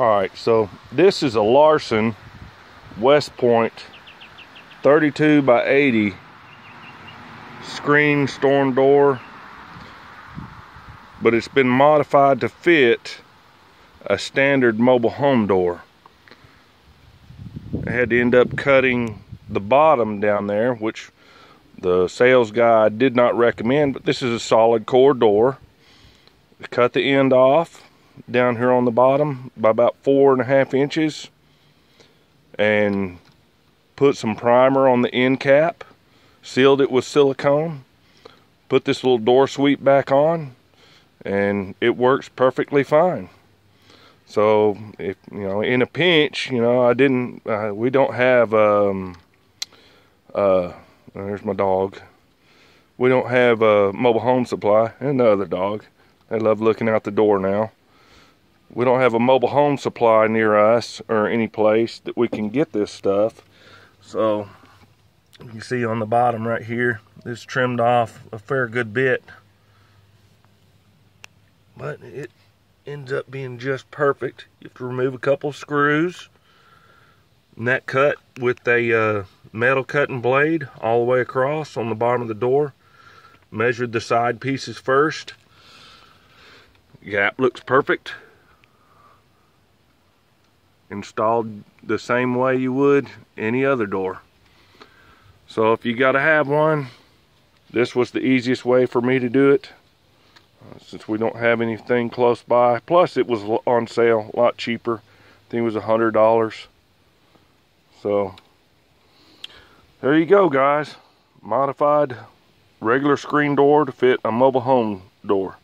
All right, so this is a Larson West Point 32 by 80 screen storm door, but it's been modified to fit a standard mobile home door. I had to end up cutting the bottom down there, which the sales guy did not recommend, but this is a solid core door. Cut the end off down here on the bottom by about four and a half inches and put some primer on the end cap sealed it with silicone put this little door sweep back on and it works perfectly fine. So if you know in a pinch you know I didn't uh, we don't have um uh there's my dog. We don't have a mobile home supply and the other dog. They love looking out the door now we don't have a mobile home supply near us or any place that we can get this stuff. So you see on the bottom right here, this trimmed off a fair good bit. But it ends up being just perfect. You have to remove a couple screws. And that cut with a uh, metal cutting blade all the way across on the bottom of the door. Measured the side pieces first. Gap looks perfect installed the same way you would any other door. So if you got to have one, this was the easiest way for me to do it. Uh, since we don't have anything close by. Plus it was on sale, a lot cheaper. I think it was a $100. So there you go guys. Modified regular screen door to fit a mobile home door.